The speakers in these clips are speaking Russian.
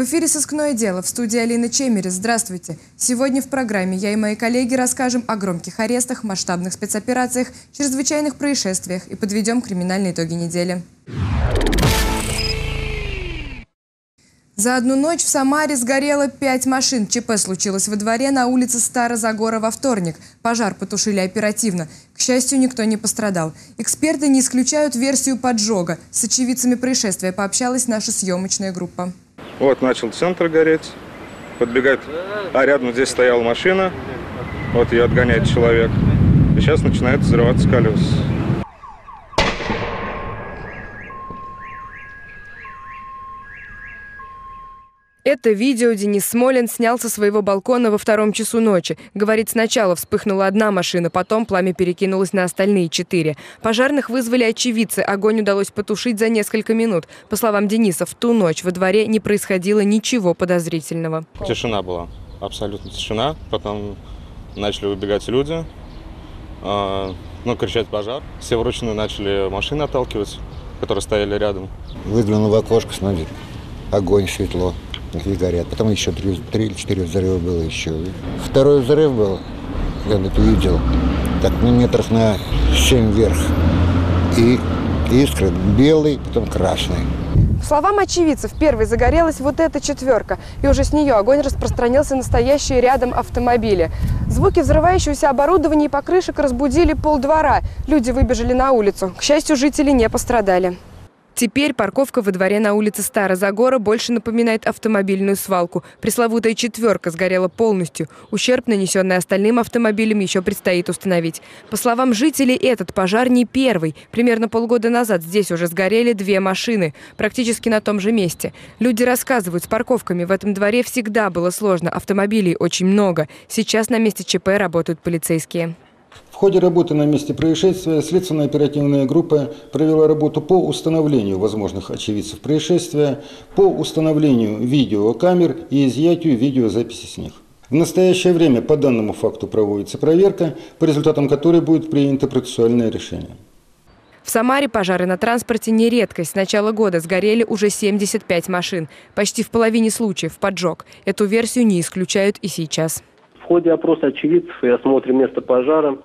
В эфире «Сыскное дело» в студии Алина Чемерис. Здравствуйте. Сегодня в программе я и мои коллеги расскажем о громких арестах, масштабных спецоперациях, чрезвычайных происшествиях и подведем криминальные итоги недели. За одну ночь в Самаре сгорело пять машин. ЧП случилось во дворе на улице Старозагора во вторник. Пожар потушили оперативно. К счастью, никто не пострадал. Эксперты не исключают версию поджога. С очевидцами происшествия пообщалась наша съемочная группа. Вот начал центр гореть, подбегает, а рядом здесь стояла машина, вот ее отгоняет человек. И сейчас начинает взрываться колеса. Это видео Денис Смолин снял со своего балкона во втором часу ночи. Говорит, сначала вспыхнула одна машина, потом пламя перекинулось на остальные четыре. Пожарных вызвали очевидцы. Огонь удалось потушить за несколько минут. По словам Дениса, в ту ночь во дворе не происходило ничего подозрительного. Тишина была, абсолютно тишина. Потом начали выбегать люди, э, ну, кричать пожар. Все вручную начали машины отталкивать, которые стояли рядом. Выглянул в окошко, смотри, огонь, светло и горят. Потом еще три, три или четыре взрыва было еще. Второй взрыв был, я это видел, так ну, метров на семь вверх. И искры белый, потом красный. По словам очевидцев, первой загорелась вот эта четверка, и уже с нее огонь распространился на стоящие рядом автомобили. Звуки взрывающегося оборудования и покрышек разбудили полдвора. Люди выбежали на улицу. К счастью, жители не пострадали. Теперь парковка во дворе на улице Старозагора больше напоминает автомобильную свалку. Пресловутая четверка сгорела полностью. Ущерб, нанесенный остальным автомобилям, еще предстоит установить. По словам жителей, этот пожар не первый. Примерно полгода назад здесь уже сгорели две машины, практически на том же месте. Люди рассказывают, с парковками в этом дворе всегда было сложно. Автомобилей очень много. Сейчас на месте ЧП работают полицейские. В ходе работы на месте происшествия следственная оперативная группа провела работу по установлению возможных очевидцев происшествия, по установлению видеокамер и изъятию видеозаписи с них. В настоящее время по данному факту проводится проверка, по результатам которой будет принято процессуальное решение. В Самаре пожары на транспорте не редкость. С начала года сгорели уже 75 машин. Почти в половине случаев поджог. Эту версию не исключают и сейчас. Ходе опроса очевидцев и осмотра места пожара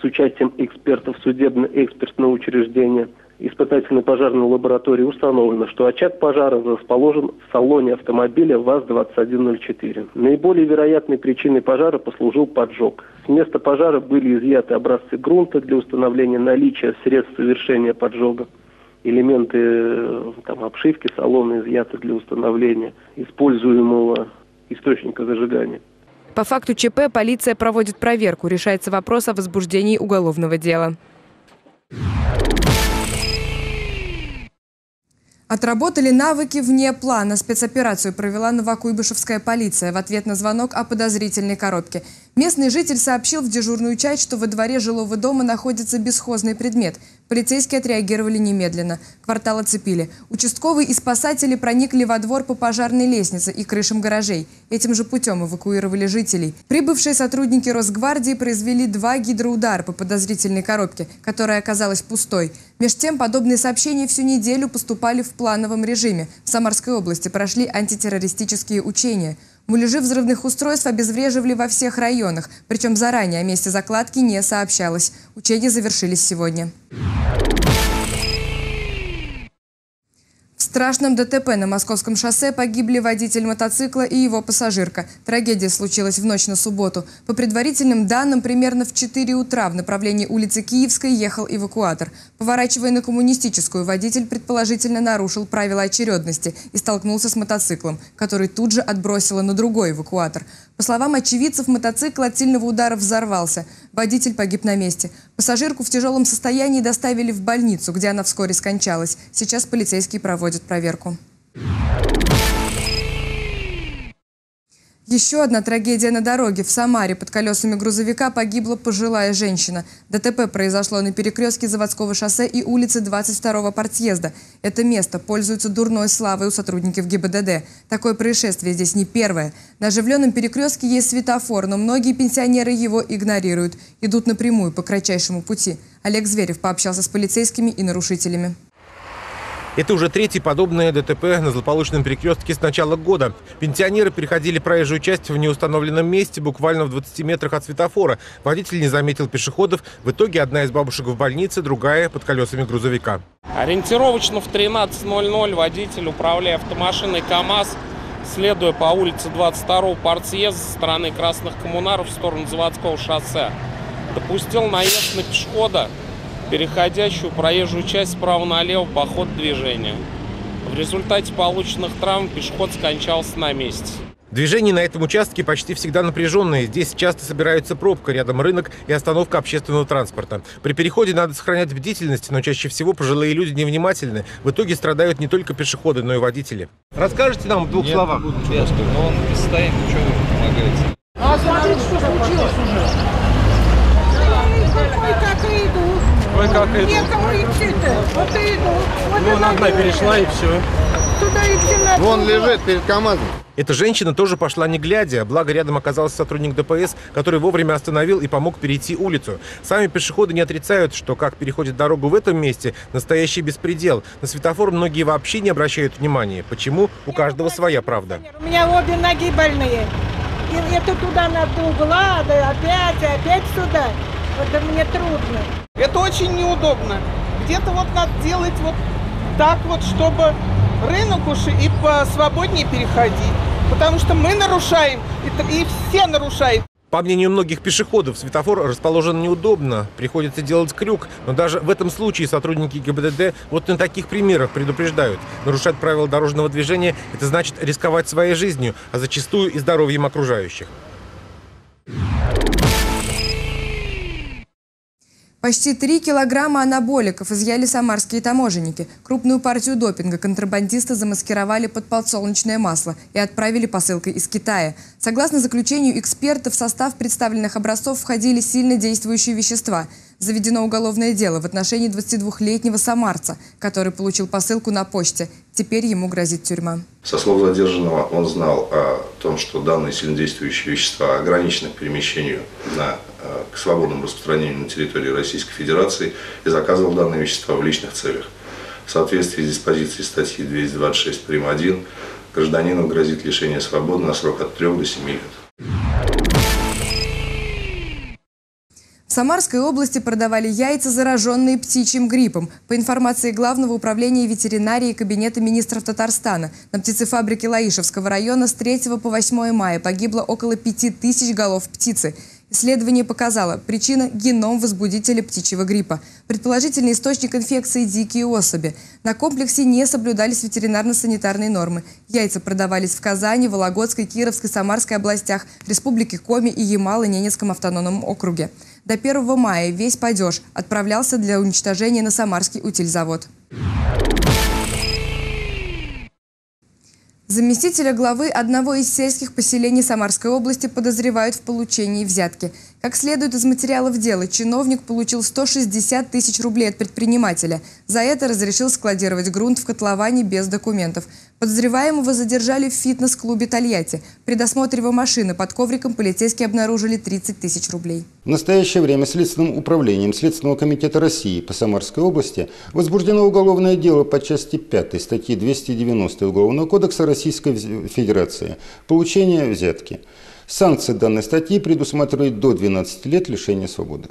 с участием экспертов судебно-экспертного учреждения испытательной пожарной лаборатории установлено, что очаг пожара расположен в салоне автомобиля ВАЗ-2104. Наиболее вероятной причиной пожара послужил поджог. С места пожара были изъяты образцы грунта для установления наличия средств совершения поджога. Элементы э, там, обшивки салона изъяты для установления используемого источника зажигания. По факту ЧП полиция проводит проверку. Решается вопрос о возбуждении уголовного дела. Отработали навыки вне плана. Спецоперацию провела Новокуйбышевская полиция в ответ на звонок о подозрительной коробке. Местный житель сообщил в дежурную часть, что во дворе жилого дома находится бесхозный предмет. Полицейские отреагировали немедленно. Квартал оцепили. Участковые и спасатели проникли во двор по пожарной лестнице и крышам гаражей. Этим же путем эвакуировали жителей. Прибывшие сотрудники Росгвардии произвели два гидроудара по подозрительной коробке, которая оказалась пустой. Меж тем, подобные сообщения всю неделю поступали в плановом режиме. В Самарской области прошли антитеррористические учения. Муляжи взрывных устройств обезвреживали во всех районах, причем заранее о месте закладки не сообщалось. Учения завершились сегодня. Страшном ДТП на Московском шоссе погибли водитель мотоцикла и его пассажирка. Трагедия случилась в ночь на субботу. По предварительным данным, примерно в 4 утра в направлении улицы Киевской ехал эвакуатор. Поворачивая на коммунистическую, водитель предположительно нарушил правила очередности и столкнулся с мотоциклом, который тут же отбросило на другой эвакуатор. По словам очевидцев, мотоцикл от сильного удара взорвался. Водитель погиб на месте. Пассажирку в тяжелом состоянии доставили в больницу, где она вскоре скончалась. Сейчас полицейские проводят проверку. Еще одна трагедия на дороге. В Самаре под колесами грузовика погибла пожилая женщина. ДТП произошло на перекрестке заводского шоссе и улицы 22-го партсъезда. Это место пользуется дурной славой у сотрудников ГИБДД. Такое происшествие здесь не первое. На оживленном перекрестке есть светофор, но многие пенсионеры его игнорируют. Идут напрямую по кратчайшему пути. Олег Зверев пообщался с полицейскими и нарушителями. Это уже третий подобное ДТП на злополучном перекрестке с начала года. Пенсионеры переходили проезжую часть в неустановленном месте, буквально в 20 метрах от светофора. Водитель не заметил пешеходов. В итоге одна из бабушек в больнице, другая под колесами грузовика. Ориентировочно в 13.00 водитель, управляя автомашиной КАМАЗ, следуя по улице 22 партсъезда со стороны Красных Коммунаров в сторону заводского шоссе, допустил наезд на пешехода, переходящую проезжую часть справа налево по ходу движения. В результате полученных травм пешеход скончался на месте. Движение на этом участке почти всегда напряженное. Здесь часто собирается пробка, рядом рынок и остановка общественного транспорта. При переходе надо сохранять бдительность, но чаще всего пожилые люди невнимательны. В итоге страдают не только пешеходы, но и водители. Расскажите нам в двух словах. но он стоит, что вы помогаете? А смотрите, что случилось уже. Ой, как Ой, как Некому идти-то. Вот и иду. Вот Ну, она одна перешла и все. Туда идти надо. Вон лежит перед КАМАЗом. Эта женщина тоже пошла не глядя, благо рядом оказался сотрудник ДПС, который вовремя остановил и помог перейти улицу. Сами пешеходы не отрицают, что как переходит дорогу в этом месте, настоящий беспредел. На светофор многие вообще не обращают внимания. Почему? У каждого своя правда. У меня обе ноги больные. И это туда на до угла, да опять, и опять сюда. Это мне трудно. Это очень неудобно. Где-то вот надо делать вот так вот, чтобы рынок уж и посвободнее переходить. Потому что мы нарушаем, и, все нарушают. По мнению многих пешеходов, светофор расположен неудобно, приходится делать крюк, но даже в этом случае сотрудники ГИБДД вот на таких примерах предупреждают. Нарушать правила дорожного движения – это значит рисковать своей жизнью, а зачастую и здоровьем окружающих. Почти 3 килограмма анаболиков изъяли самарские таможенники. Крупную партию допинга контрабандисты замаскировали под подсолнечное масло и отправили посылкой из Китая. Согласно заключению экспертов, в состав представленных образцов входили сильно действующие вещества. Заведено уголовное дело в отношении 22-летнего самарца, который получил посылку на почте. Теперь ему грозит тюрьма. Со слов задержанного он знал о том, что данные сильнодействующие вещества ограничены к перемещению на, э, к свободному распространению на территории Российской Федерации и заказывал данные вещества в личных целях. В соответствии с диспозицией статьи 226 прим. 1 гражданину грозит лишение свободы на срок от 3 до 7 лет. Самарской области продавали яйца, зараженные птичьим гриппом. По информации Главного управления ветеринарии Кабинета министров Татарстана, на птицефабрике Лаишевского района с 3 по 8 мая погибло около 5000 голов птицы. Исследование показало, причина – геном возбудителя птичьего гриппа. Предположительный источник инфекции – дикие особи. На комплексе не соблюдались ветеринарно-санитарные нормы. Яйца продавались в Казани, Вологодской, Кировской, Самарской областях, Республике Коми и Ямало-Ненецком автономном округе. До 1 мая весь падеж отправлялся для уничтожения на Самарский утильзавод. Заместителя главы одного из сельских поселений Самарской области подозревают в получении взятки. Как следует из материалов дела, чиновник получил 160 тысяч рублей от предпринимателя. За это разрешил складировать грунт в котловане без документов. Подозреваемого задержали в фитнес-клубе «Тольятти». При досмотре его машины под ковриком полицейские обнаружили 30 тысяч рублей. В настоящее время Следственным управлением Следственного комитета России по Самарской области возбуждено уголовное дело по части 5 статьи 290 Уголовного кодекса Российской Федерации «Получение взятки». Санкции данной статьи предусматривают до 12 лет лишения свободы.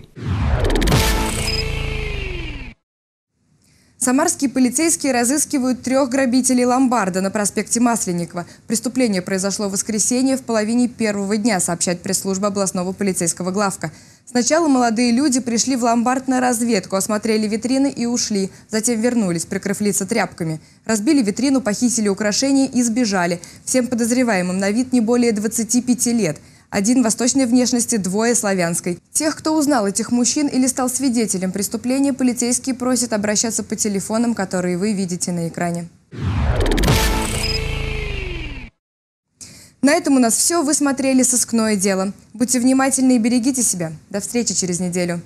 Самарские полицейские разыскивают трех грабителей ломбарда на проспекте Масленникова. Преступление произошло в воскресенье в половине первого дня, сообщает пресс-служба областного полицейского главка. Сначала молодые люди пришли в ломбард на разведку, осмотрели витрины и ушли. Затем вернулись, прикрыв лица тряпками. Разбили витрину, похитили украшения и сбежали. Всем подозреваемым на вид не более 25 лет. Один восточной внешности, двое славянской. Тех, кто узнал этих мужчин или стал свидетелем преступления, полицейские просят обращаться по телефонам, которые вы видите на экране. На этом у нас все. Вы смотрели «Сыскное дело». Будьте внимательны и берегите себя. До встречи через неделю.